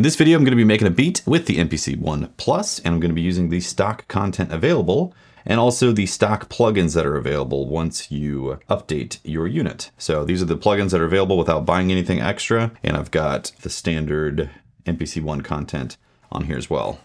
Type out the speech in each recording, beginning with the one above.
In this video, I'm going to be making a beat with the MPC One Plus, and I'm going to be using the stock content available and also the stock plugins that are available once you update your unit. So these are the plugins that are available without buying anything extra, and I've got the standard MPC One content on here as well.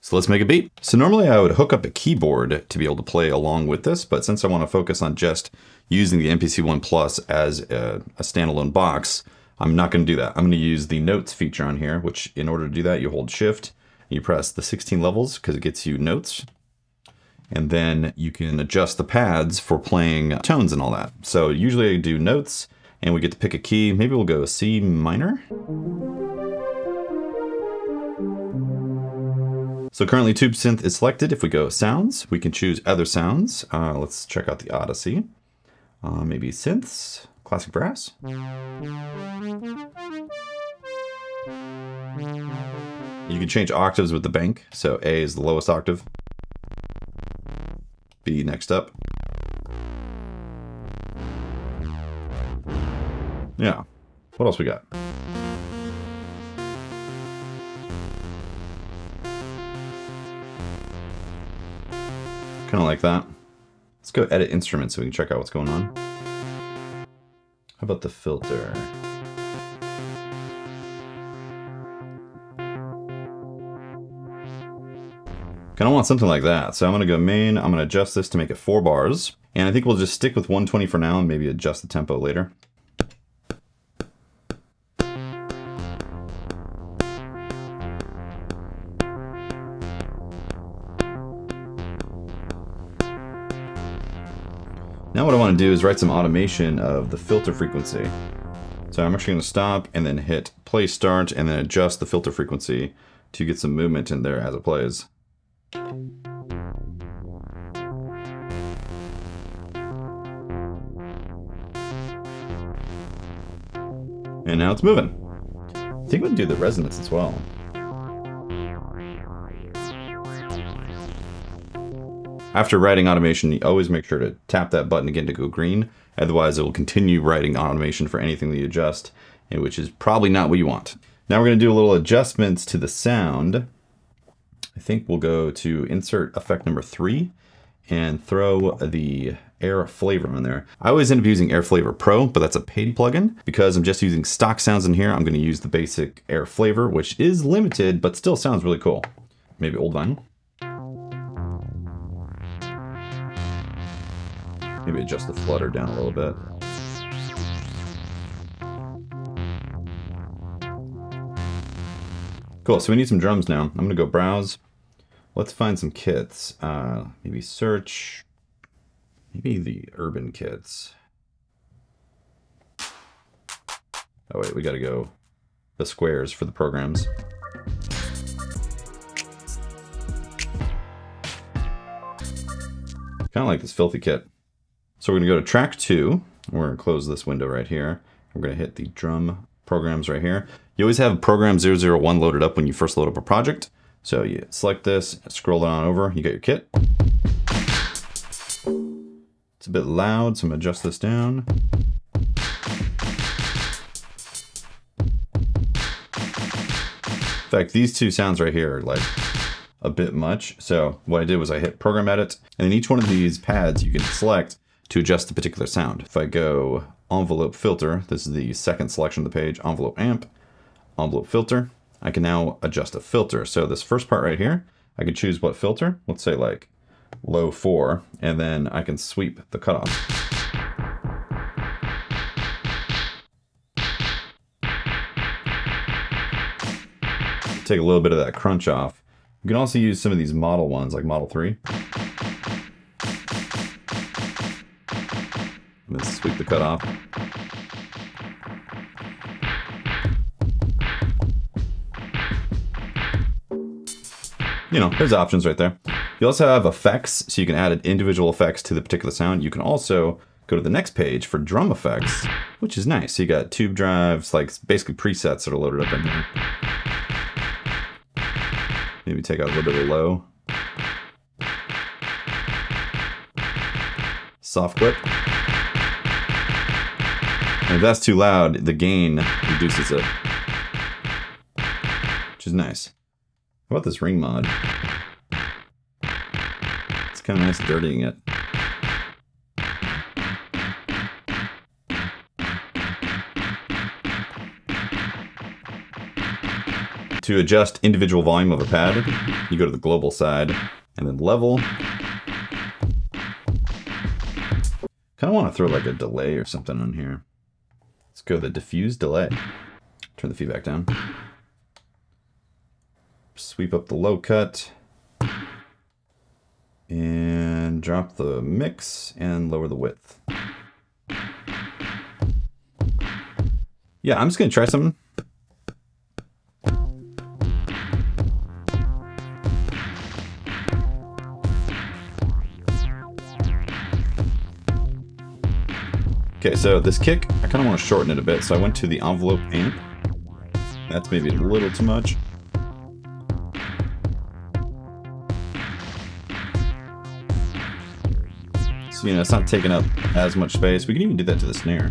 So let's make a beat. So normally I would hook up a keyboard to be able to play along with this, but since I want to focus on just using the MPC One Plus as a, a standalone box, I'm not going to do that. I'm going to use the notes feature on here, which in order to do that, you hold shift, you press the 16 levels because it gets you notes. And then you can adjust the pads for playing tones and all that. So usually I do notes and we get to pick a key. Maybe we'll go C minor. So currently Tube Synth is selected. If we go sounds, we can choose other sounds. Uh, let's check out the Odyssey. Uh, maybe synths, classic brass. You can change octaves with the bank. So A is the lowest octave. B next up. Yeah. What else we got? Kind of like that. Go edit instruments so we can check out what's going on. How about the filter? Kind of want something like that. So I'm going to go main, I'm going to adjust this to make it four bars. And I think we'll just stick with 120 for now and maybe adjust the tempo later. To do is write some automation of the filter frequency. So I'm actually going to stop and then hit play start and then adjust the filter frequency to get some movement in there as it plays. And now it's moving. I think we can do the resonance as well. After writing automation, you always make sure to tap that button again to go green. Otherwise, it will continue writing automation for anything that you adjust, eh, which is probably not what you want. Now we're going to do a little adjustments to the sound. I think we'll go to insert effect number three and throw the Air Flavor on there. I always end up using Air Flavor Pro, but that's a paid plugin. Because I'm just using stock sounds in here, I'm going to use the basic Air Flavor, which is limited, but still sounds really cool. Maybe old vinyl. Maybe adjust the flutter down a little bit. Cool, so we need some drums now. I'm gonna go browse. Let's find some kits. Uh, maybe search, maybe the urban kits. Oh wait, we gotta go the squares for the programs. Kind of like this filthy kit. So we're gonna go to track two. We're gonna close this window right here. We're gonna hit the drum programs right here. You always have program 001 loaded up when you first load up a project. So you select this, scroll it on over, you get your kit. It's a bit loud, so I'm gonna adjust this down. In fact, these two sounds right here are like a bit much. So what I did was I hit program edit, and then each one of these pads you can select to adjust the particular sound. If I go envelope filter, this is the second selection of the page, envelope amp, envelope filter, I can now adjust a filter. So this first part right here, I can choose what filter, let's say like low four, and then I can sweep the cutoff. Take a little bit of that crunch off. You can also use some of these model ones like Model 3. Sweep the cut off. You know, there's options right there. You also have effects, so you can add individual effects to the particular sound. You can also go to the next page for drum effects, which is nice. So you got tube drives, like basically presets that are loaded up in here. Maybe take out a little bit of low. Soft clip. And if that's too loud, the gain reduces it. Which is nice. How about this ring mod? It's kind of nice dirtying it. To adjust individual volume of a pad, you go to the global side and then level. Kind of want to throw like a delay or something on here. Let's go the diffuse delay. Turn the feedback down. Sweep up the low cut. And drop the mix and lower the width. Yeah, I'm just going to try something. Okay, so this kick, I kind of want to shorten it a bit, so I went to the envelope amp. That's maybe a little too much. So, you know, it's not taking up as much space. We can even do that to the snare.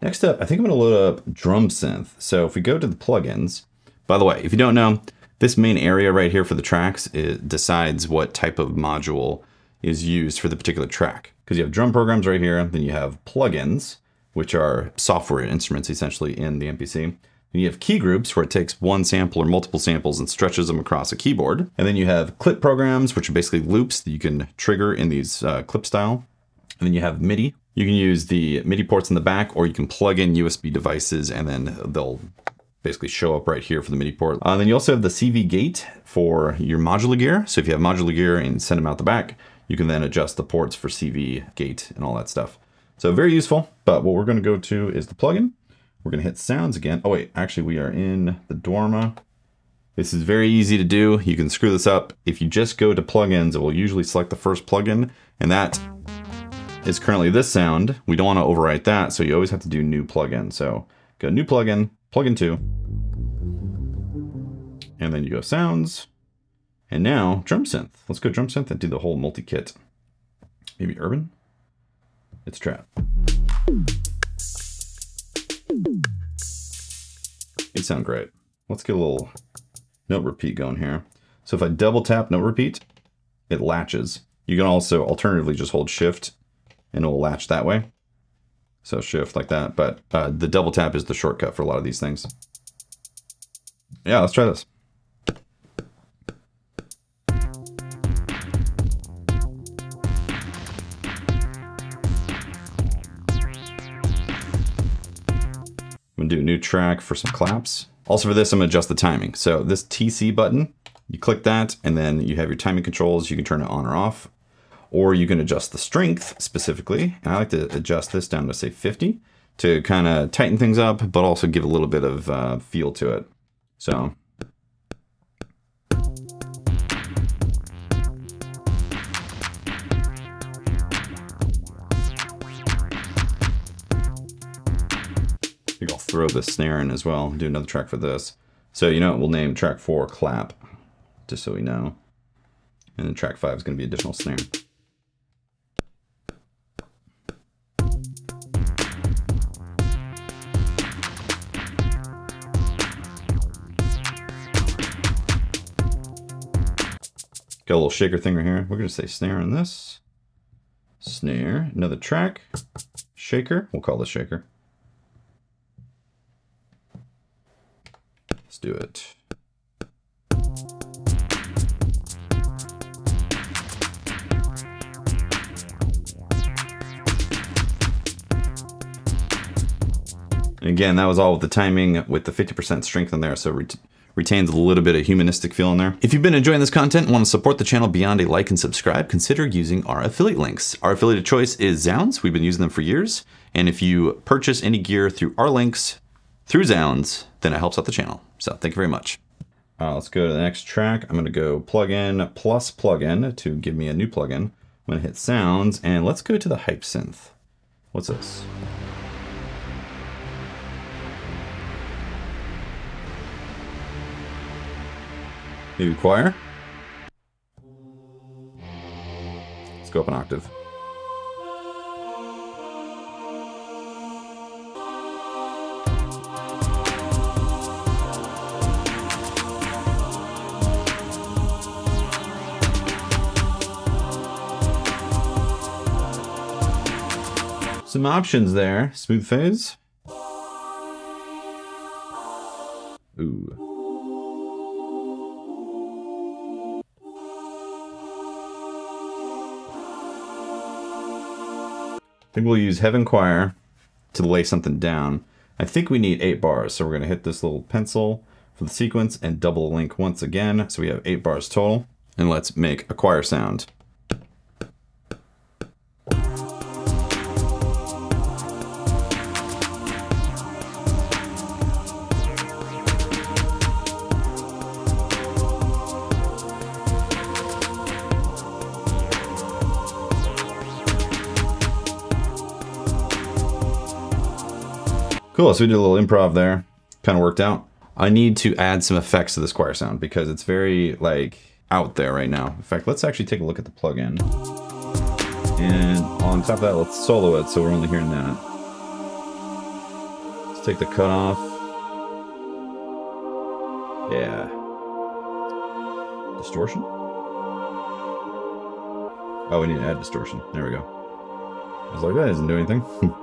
Next up, I think I'm going to load up drum synth. So if we go to the plugins, by the way, if you don't know, this main area right here for the tracks decides what type of module is used for the particular track. Because you have drum programs right here, then you have plugins, which are software instruments essentially in the MPC. Then you have key groups where it takes one sample or multiple samples and stretches them across a keyboard. And then you have clip programs, which are basically loops that you can trigger in these uh, clip style. And then you have MIDI. You can use the MIDI ports in the back, or you can plug in USB devices and then they'll basically show up right here for the MIDI port. Uh, then you also have the CV gate for your modular gear. So if you have modular gear and send them out the back, you can then adjust the ports for CV gate and all that stuff. So very useful, but what we're gonna go to is the plugin. We're gonna hit sounds again. Oh wait, actually we are in the Dorma. This is very easy to do. You can screw this up. If you just go to plugins, it will usually select the first plugin, and that is currently this sound. We don't wanna overwrite that, so you always have to do new plugin. So go new plugin, plugin two, and then you go sounds, and now drum synth. Let's go drum synth and do the whole multi-kit. Maybe urban? It's trap. It sound great. Let's get a little note repeat going here. So if I double tap note repeat, it latches. You can also alternatively just hold shift and it will latch that way. So shift like that, but uh, the double tap is the shortcut for a lot of these things. Yeah, let's try this. I'm gonna do a new track for some claps. Also for this, I'm gonna adjust the timing. So this TC button, you click that and then you have your timing controls. You can turn it on or off or you can adjust the strength specifically. And I like to adjust this down to say 50 to kind of tighten things up, but also give a little bit of uh, feel to it. So. I'll throw the snare in as well, do another track for this. So, you know, we'll name track four clap, just so we know. And then track five is going to be additional snare. Got a little shaker thing right here. We're going to say snare on this. Snare, another track, shaker. We'll call this shaker. Let's do it. Again, that was all with the timing with the 50% strength in there. So retains a little bit of humanistic feel in there. If you've been enjoying this content and want to support the channel beyond a like and subscribe, consider using our affiliate links. Our affiliate choice is zZounds. We've been using them for years. And if you purchase any gear through our links, through zZounds, then it helps out the channel. So thank you very much. Uh, let's go to the next track. I'm going to go plugin plus plugin to give me a new plugin. I'm to hit sounds and let's go to the hype synth. What's this? Maybe choir? Let's go up an octave. Some options there. Smooth phase. I think we'll use Heaven Choir to lay something down. I think we need eight bars, so we're going to hit this little pencil for the sequence and double link once again. So we have eight bars total. And let's make a choir sound. Cool, so we did a little improv there. Kind of worked out. I need to add some effects to this choir sound because it's very, like, out there right now. In fact, let's actually take a look at the plugin. And on top of that, let's solo it so we're only hearing that. Let's take the cut off. Yeah. Distortion? Oh, we need to add distortion. There we go. I was like, that doesn't do anything.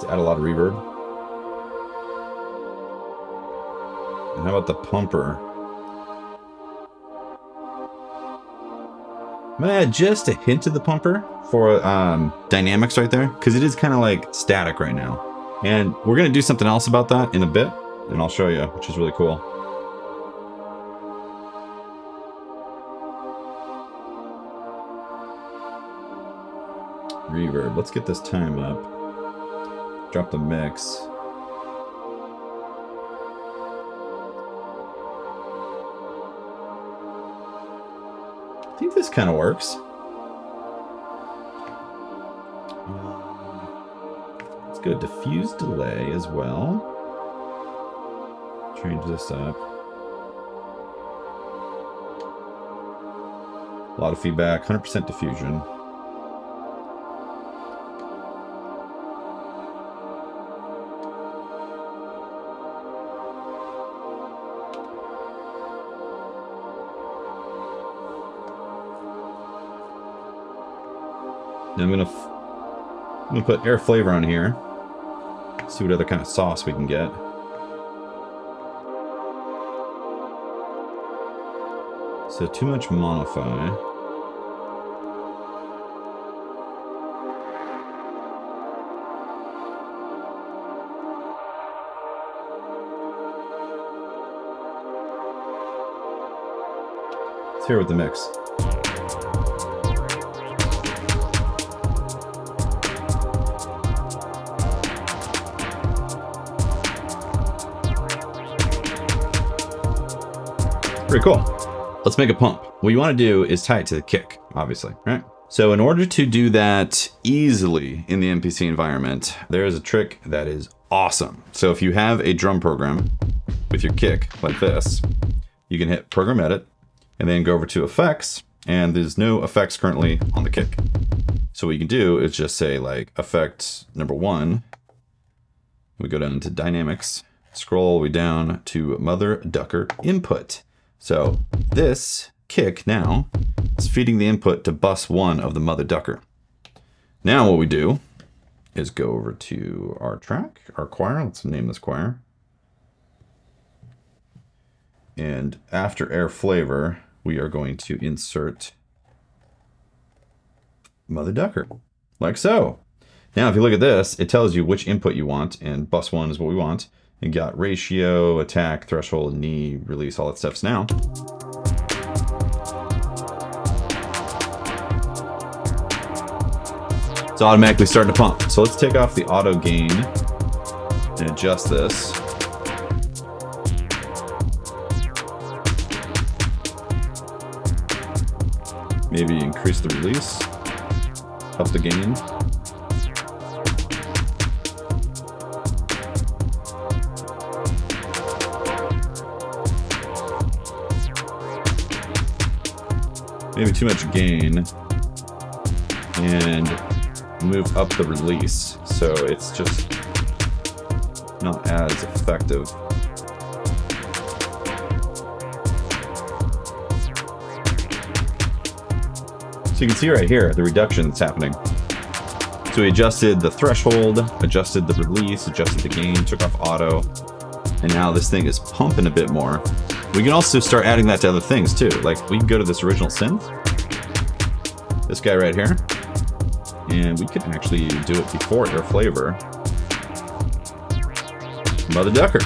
to add a lot of reverb. And how about the pumper? I'm gonna add just a hint of the pumper for um, dynamics right there, because it is kind of like static right now. And we're gonna do something else about that in a bit, and I'll show you, which is really cool. Reverb, let's get this time up drop the mix. I think this kind of works. Let's go diffuse delay as well. Change this up. A lot of feedback, 100% diffusion. I'm gonna put air flavor on here. See what other kind of sauce we can get. So too much monofy. Let's hear with the mix. Pretty cool. Let's make a pump. What you want to do is tie it to the kick, obviously, right? So in order to do that easily in the MPC environment, there is a trick that is awesome. So if you have a drum program with your kick like this, you can hit program edit and then go over to effects and there's no effects currently on the kick. So what you can do is just say like effect number one, we go down to dynamics, scroll all the way down to mother ducker input. So this kick now is feeding the input to bus one of the mother ducker. Now what we do is go over to our track, our choir. Let's name this choir. And after air flavor, we are going to insert mother ducker, like so. Now, if you look at this, it tells you which input you want, and bus one is what we want. You got ratio, attack, threshold, knee, release, all that stuff's now. It's automatically starting to pump. So let's take off the auto gain and adjust this. Maybe increase the release. up the gain. Maybe too much gain. And move up the release so it's just not as effective. So you can see right here the reduction that's happening. So we adjusted the threshold, adjusted the release, adjusted the gain, took off auto, and now this thing is pumping a bit more. We can also start adding that to other things too. Like we can go to this original synth, this guy right here, and we could actually do it before air flavor. Mother Ducker.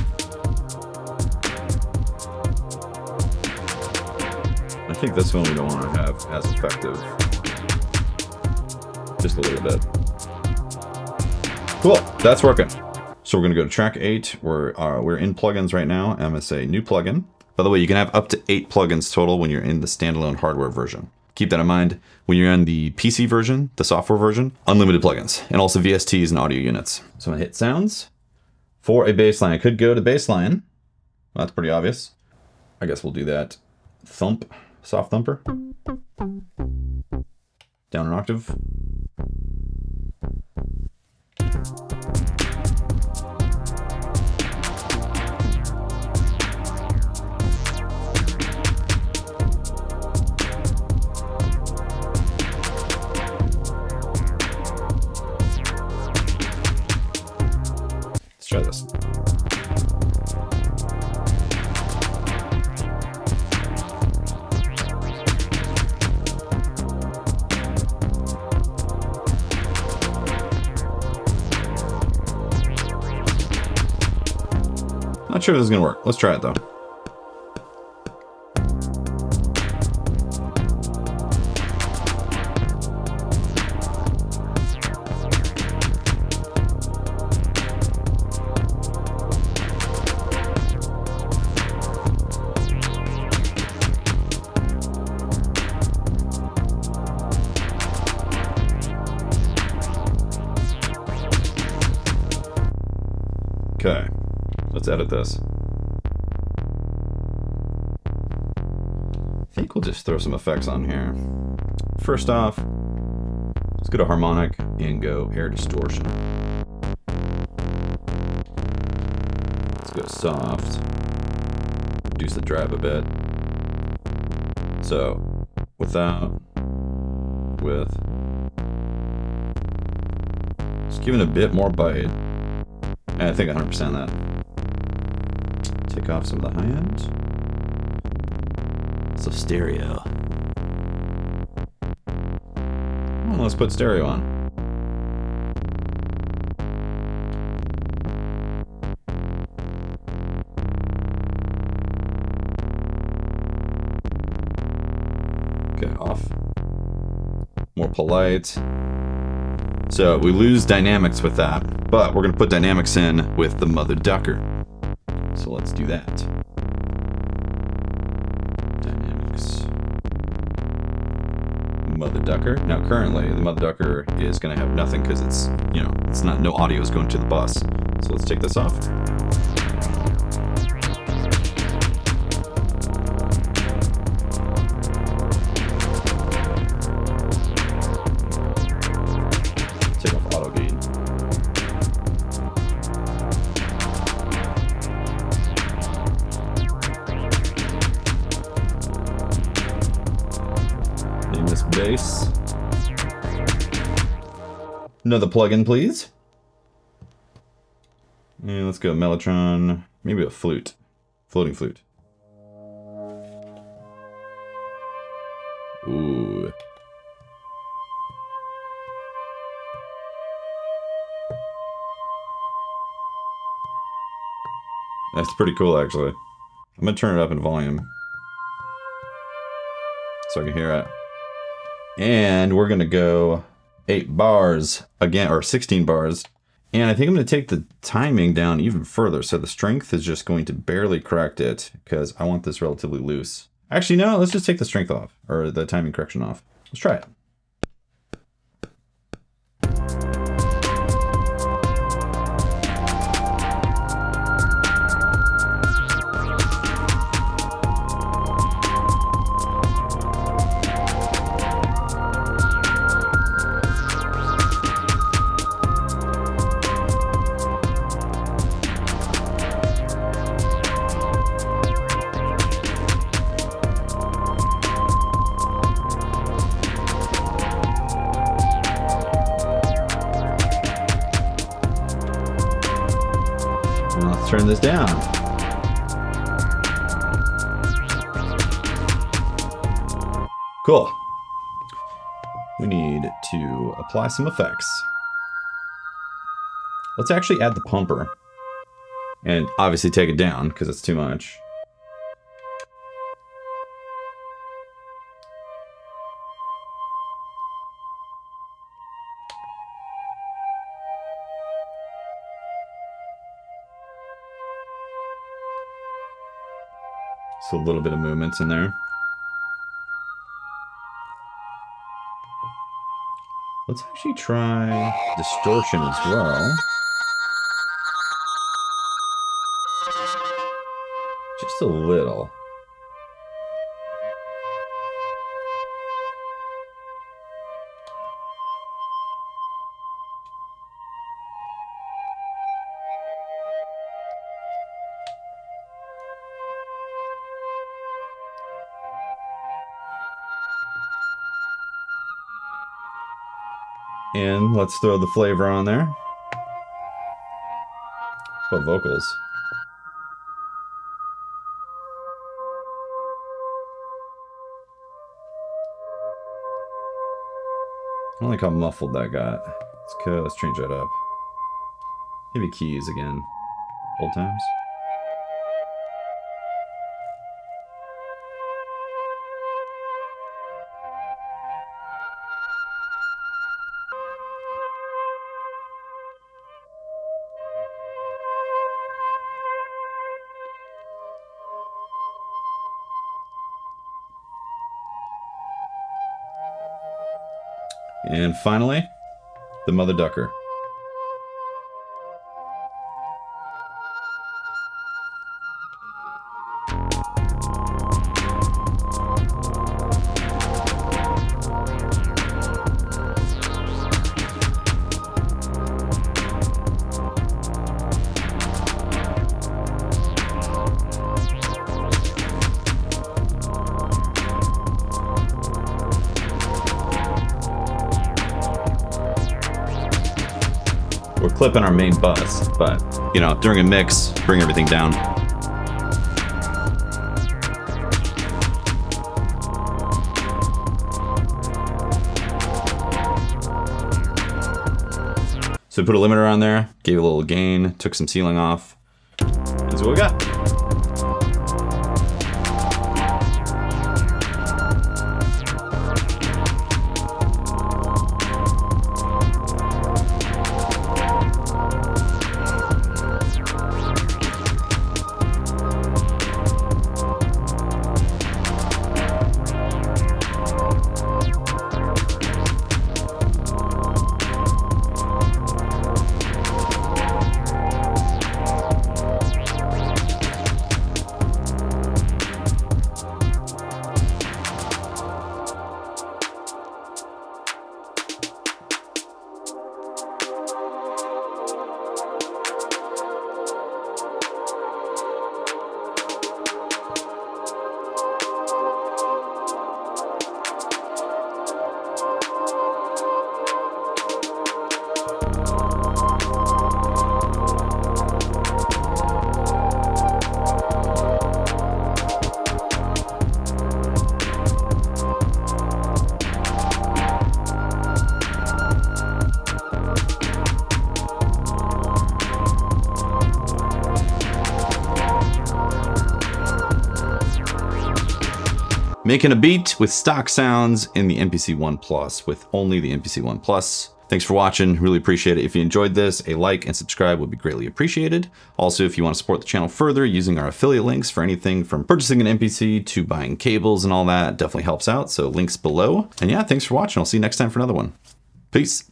I think this one we don't want to have as effective. Just a little bit. Cool, that's working. So we're gonna go to track eight. We're, uh, we're in plugins right now. I'm gonna say new plugin. By the way, you can have up to eight plugins total when you're in the standalone hardware version. Keep that in mind. When you're on the PC version, the software version, unlimited plugins, and also VSTs and audio units. So I'm gonna hit sounds. For a bass line, I could go to bass line. Well, that's pretty obvious. I guess we'll do that. Thump, soft thumper. Down an octave. Try this. Not sure if this is gonna work. Let's try it though. This. I think we'll just throw some effects on here. First off, let's go to harmonic and go air distortion. Let's go soft. Reduce the drive a bit. So, without, with, just giving a bit more bite. And I think 100% that. Take off some of the high end. So stereo. Well, let's put stereo on. Okay, off. More polite. So we lose dynamics with that, but we're gonna put dynamics in with the mother ducker. Let's do that. Dynamics. Mother ducker. Now currently the mother ducker is gonna have nothing because it's, you know, it's not, no audio is going to the bus. So let's take this off. Another plugin, please. And let's go Mellotron. Maybe a flute. Floating flute. Ooh. That's pretty cool, actually. I'm gonna turn it up in volume. So I can hear it. And we're gonna go eight bars again, or 16 bars. And I think I'm gonna take the timing down even further. So the strength is just going to barely correct it because I want this relatively loose. Actually, no, let's just take the strength off, or the timing correction off. Let's try it. Apply some effects. Let's actually add the pumper. And obviously take it down, because it's too much. So a little bit of movements in there. Let's actually try distortion as well. Just a little. Let's throw the flavor on there. What vocals? I don't like how muffled that got. Let's go, let's change that up. Maybe keys again. Old times. And finally, the mother ducker. We're clipping our main bus, but, you know, during a mix, bring everything down. So put a limiter on there, gave a little gain, took some ceiling off. That's what we got. Making a beat with stock sounds in the MPC One Plus with only the MPC One Plus. Thanks for watching. Really appreciate it. If you enjoyed this, a like and subscribe would be greatly appreciated. Also, if you want to support the channel further using our affiliate links for anything from purchasing an MPC to buying cables and all that, definitely helps out. So links below. And yeah, thanks for watching. I'll see you next time for another one. Peace.